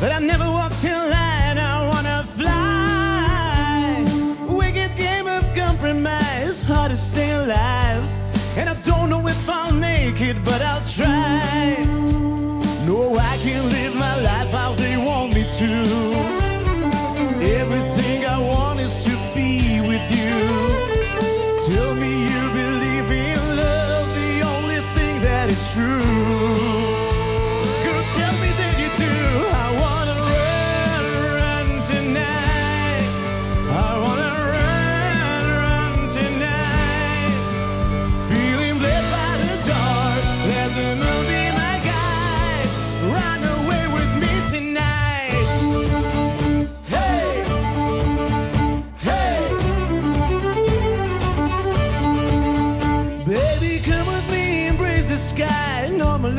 But I never walked in line, I wanna fly. Wicked game of compromise, hard to stay alive. And I don't know if I'll make it, but I'll try. No, I can live my life how they want me to. Everything I want is to be with you. Tell me you believe in love, the only thing that is true.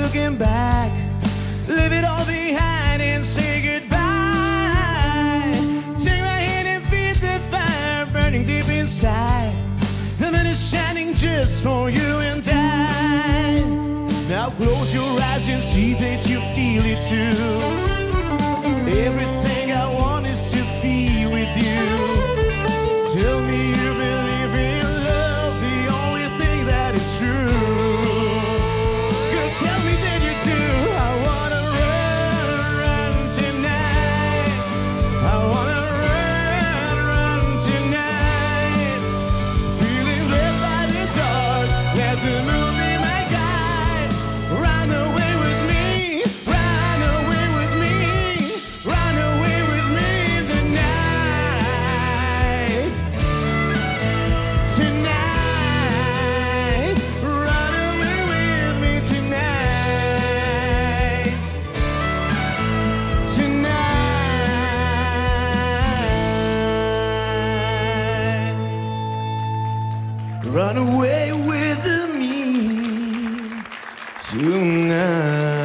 Looking back. Leave it all behind and say goodbye. Take my hand and feed the fire burning deep inside. The moon is shining just for you and I. Now close your eyes and see that you feel it too. Everything run away with me tonight.